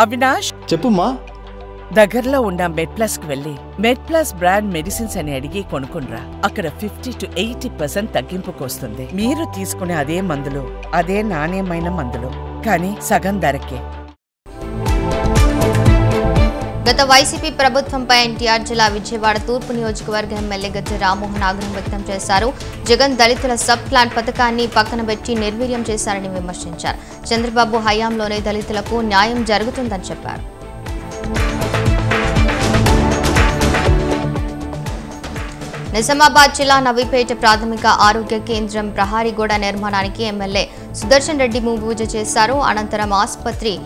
అవినాష్? చెప్పుమ్మా. దగ్గరలో ఉన్న మెడ్ ప్లస్కు వెళ్ళి మెడ్ ప్లస్ బ్రాండ్ మెడిసిన్స్ అని అడిగి కొనుక్కునరా అక్కడ ఫిఫ్టీ టు ఎయిటీ పర్సెంట్ తగ్గింపుకు వస్తుంది మీరు తీసుకునే అదే మందులు అదే నాణ్యమైన మందులు. కానీ సగం ధరకే. గత వైసీపీ ప్రభుత్వంపై ఎన్టీఆర్ జిల్లా విజయవాడ తూర్పు నియోజకవర్గ ఎమ్మెల్యే గజ్జె రామ్మోహన్ ఆగ్రహం వ్యక్తం చేశారు. జగన్ దళితుల సబ్ ప్లాన్ పథకాన్ని పక్కన పెట్టి నిర్వీర్యం చేశారని విమర్శించారు. చంద్రబాబు హయాంలోనే దళితులకు న్యాయం జరుగుతుందని చెప్పారు. నిజామాబాద్ జిల్లా నవీపేట ప్రాథమిక ఆరోగ్య కేంద్రం ప్రహారీగూడ నిర్మాణానికి ఎమ్మెల్యే సుదర్శన్ రెడ్డి పూజ చేశారు. అనంతరం ఆసుపత్రి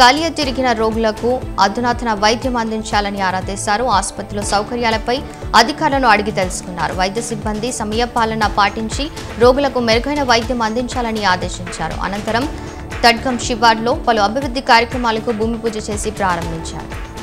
కలియ తిరిగిన రోగులకు అధునాతన వైద్యం అందించాలని ఆరా తీశారు. ఆసుపత్రిలో సౌకర్యాలపై అధికారులను అడిగి తెలుసుకున్నారు. వైద్య సిబ్బంది సమయపాలన పాటించి రోగులకు మెరుగైన వైద్యం అందించాలని ఆదేశించారు. అనంతరం తడ్గం శివార్లో పలు అభివృద్ధి కార్యక్రమాలకు భూమి పూజ చేసి ప్రారంభించారు.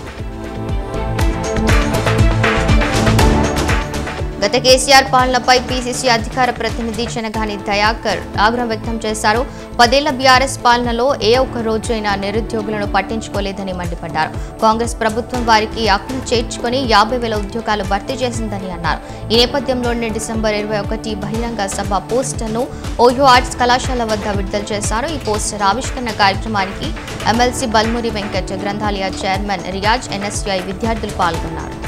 గత కేసీఆర్ పాలనపై పీసీసీ అధికార ప్రతినిధి చెనగాని దయాకర్ ఆగ్రహం వ్యక్తం చేశారు. పదేళ్ళ బీఆర్ఎస్ పాలనలో ఏ ఒక్క రోజైనా నిరుద్యోగులను పట్టించుకోలేదని మండిపడ్డారు. కాంగ్రెస్ ప్రభుత్వం వారికి హక్కులు చేర్చుకొని యాభై వేల ఉద్యోగాలు భర్తీ చేసిందని అన్నారు. ఈ నేపథ్యంలోనే డిసెంబర్ ఇరవై ఒకటి బహిరంగ సభ పోస్టర్ను ఓయో ఆర్ట్స్ కళాశాల వద్ద విడుదల చేశారు. ఈ పోస్టర్ ఆవిష్కరణ కార్యక్రమానికి ఎమ్మెల్సీ బల్మురి వెంకట్ గ్రంథాలయ చైర్మన్ రియాజ్ ఎన్ఎస్యుఐ విద్యార్థులు పాల్గొన్నారు.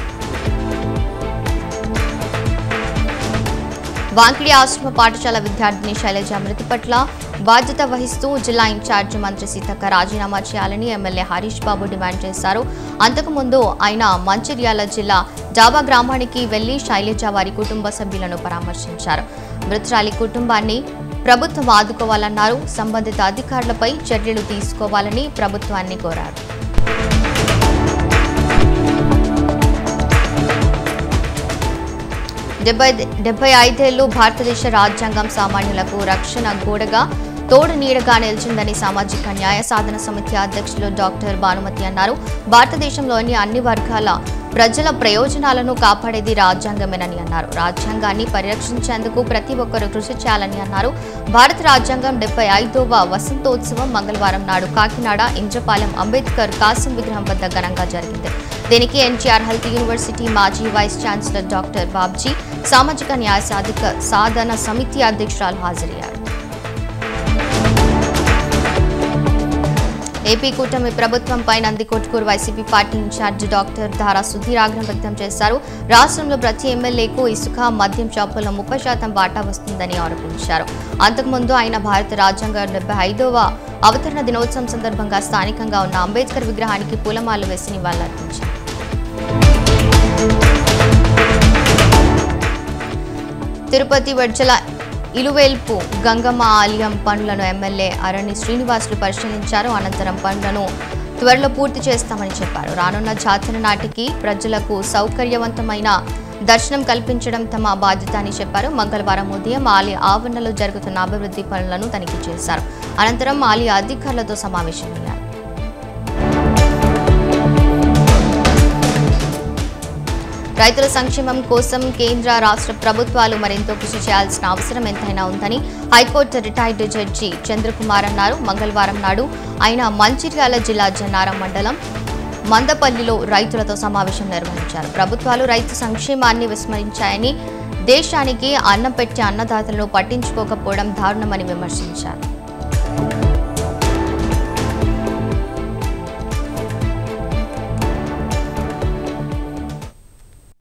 వాంకిడి ఆశ్రమ పాఠశాల విద్యార్థిని శైలజ మృతి పట్ల బాధ్యత వహిస్తూ జిల్లా ఇన్ఛార్జి మంత్రి సీతక్క రాజీనామా చేయాలని ఎమ్మెల్యే హరీష్ బాబు డిమాండ్ చేశారు. అంతకుముందు ఆయన మంచిర్యాల జిల్లా జాబా గ్రామానికి వెళ్ళి శైలజ వారి కుటుంబ సభ్యులను పరామర్శించారు. మృతురాలి కుటుంబాన్ని ప్రభుత్వం ఆదుకోవాలన్నారు. సంబంధిత అధికారులపై చర్యలు తీసుకోవాలని ప్రభుత్వాన్ని కోరారు. డెబ్బై డెబ్బై ఐదేళ్ళు భారతదేశ రాజ్యాంగం సామాన్యులకు రక్షణ గోడగా తోడు నీడగా నిలిచిందని సామాజిక న్యాయ సాధన సమితి అధ్యక్షులు డాక్టర్ భానుమతి అన్నారు. భారతదేశంలోని అన్ని వర్గాల ప్రజల ప్రయోజనాలను కాపాడేది రాజ్యాంగమేనని అన్నారు. రాజ్యాంగాన్ని పరిరక్షించేందుకు ప్రతి ఒక్కరూ కృషి చేయాలని అన్నారు. భారత రాజ్యాంగం డెబ్బై ఐదవ వసంతోత్సవం మంగళవారం నాడు కాకినాడ ఇంద్రపాలెం అంబేద్కర్ కాసిం విగ్రహం వద్ద ఘనంగా జరిగింది. దీనికి ఎన్టీఆర్ హెల్త్ యూనివర్సిటీ మాజీ వైస్ ఛాన్సలర్ డాక్టర్ బాబ్జీ సామాజిక న్యాయ సాధిక సాధన సమితి అధ్యక్షురాలు హాజరయ్యారు. ఏపీ కూటమి ప్రభుత్వంపై Nandikotkur YCP party incharge doctor Dhara Sudheer ఆగ్రహం వ్యక్తం చేశారు. రాష్ట్రంలో ప్రతి ఎమ్మెల్యేకు ఇసుక మద్యం షాపుల్లో ముప్పై శాతం వాటా వస్తుందని ఆరోపించారు. అంతకుముందు ఆయన భారత రాజ్యాంగ డెబ్బై ఐదవ అవతరణ దినోత్సవం సందర్భంగా స్థానికంగా ఉన్న అంబేద్కర్ విగ్రహానికి పూలమాలలు వేసి నివాళులర్పించారు. తిరుపతి వడ్జల ఇలువేల్పు గంగమ్మ ఆలయం పనులను ఎమ్మెల్యే అరణి శ్రీనివాసులు పరిశీలించారు. అనంతరం పనులను త్వరలో పూర్తి చేస్తామని చెప్పారు. రానున్న జాతర నాటికి ప్రజలకు సౌకర్యవంతమైన దర్శనం కల్పించడం తమ బాధ్యత అని చెప్పారు. మంగళవారం ఉదయం ఆలయ ఆవరణలో జరుగుతున్న అభివృద్ధి పనులను తనిఖీ చేశారు. అనంతరం ఆలయ అధికారులతో సమావేశమయ్యారు. రైతుల సంక్షేమం కోసం కేంద్ర రాష్ట్ర ప్రభుత్వాలు మరెంతో కృషి చేయాల్సిన అవసరం ఎంతైనా ఉందని హైకోర్టు రిటైర్డ్ జడ్జి చంద్రకుమార్ అన్నారు. మంగళవారం నాడు ఆయన మంచిర్యాల జిల్లా జన్నారం మండలం మందపల్లిలో రైతులతో సమావేశం నిర్వహించారు. ప్రభుత్వాలు రైతు సంక్షేమాన్ని విస్మరించాయని దేశానికి అన్నం పెట్టే అన్నదాతలను పట్టించుకోకపోవడం దారుణమని విమర్శించారు.